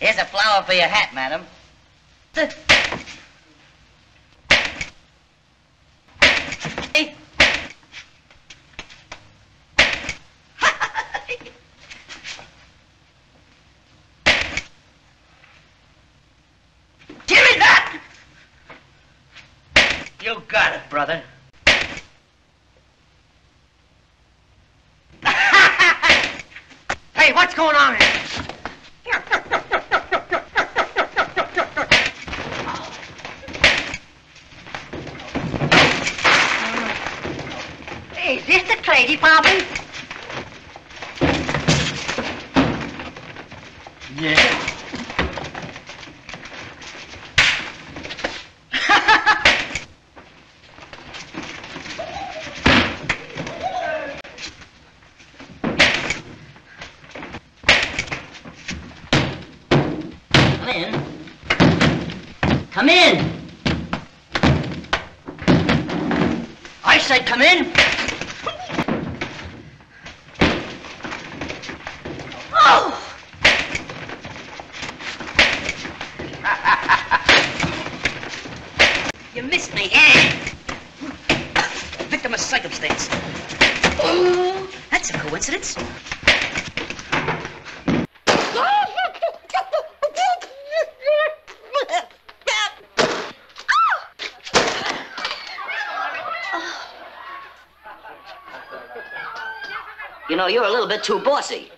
Here's a flower for your hat, madam. Hey. Give me that! You got it, brother. Hey, what's going on here? Hey, is this the Clay Department? In. Come in. I said come in. Oh! you missed me, eh? Victim of circumstance. Oh, that's a coincidence. You know, you're a little bit too bossy.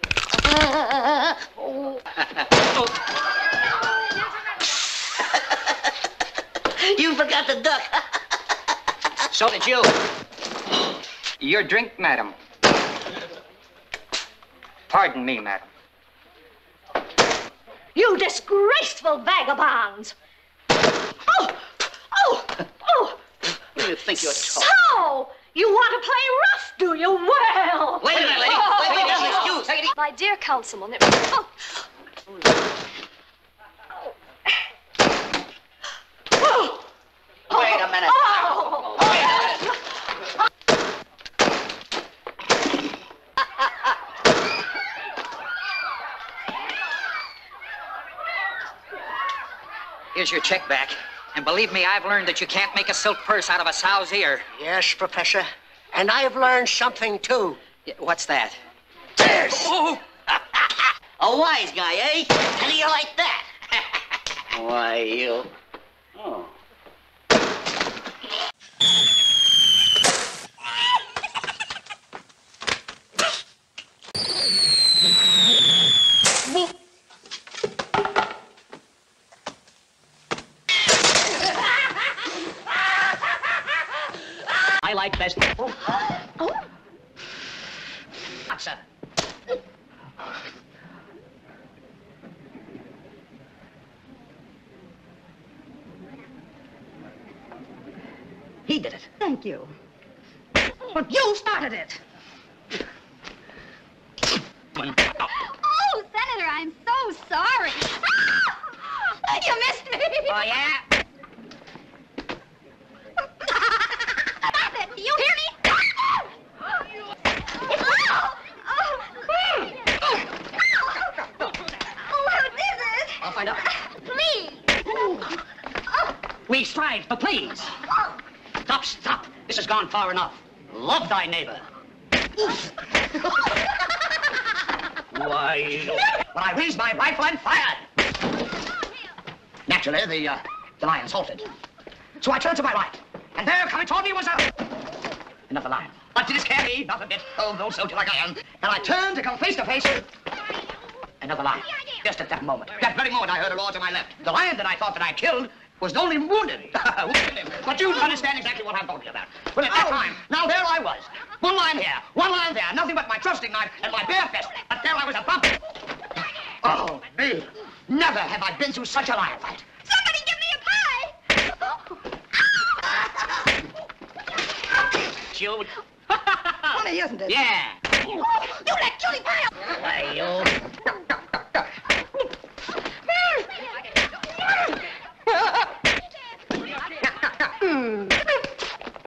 you forgot the duck. So did you. Your drink, madam. Pardon me, madam. You disgraceful vagabonds! Oh! Oh! Oh! Who do you think you're talking? So! You want to play rough, do you? Well! Wait a minute, lady. Oh, wait, wait, wait, excuse. Take it oh. My dear councilman, it oh. Oh. Wait a minute. Oh. Wait a minute. Here's your check back. And believe me, I've learned that you can't make a silk purse out of a sow's ear. Yes, Professor. And I've learned something, too. What's that? This! Oh! A wise guy, eh? How do you like that? Why, you. Oh. I like best. Oh. Sir. He did it. Thank you. But you started it. Oh, Senator, I'm so sorry. Ah! You missed me! Oh, yeah? Stop it. Do you hear me? Oh, oh. Who did it? Please. We strive for please. Stop, stop. This has gone far enough. Love thy neighbor. Why? When I raised my rifle and fired. Naturally, the, uh, the lions halted. So I turned to my right, and there, coming toward me, was a... another lion. But did it scare me? Not a bit, old, old soldier like I am. And I turned to come face to face another lion. Just at that moment, that very moment, I heard a roar to my left. The lion that I thought that I killed was only wounded. Wounded. but you understand exactly what I'm talking about. Well, at that oh. time, now there I was. One line here, one line there, nothing but my trusting knife and my bare fist. But there I was a bump. Oh, me. Never have I been through such a lion fight. Somebody give me a pie. Cute. Funny, isn't it? Yeah. Oh, you let Julie pie. Why, you.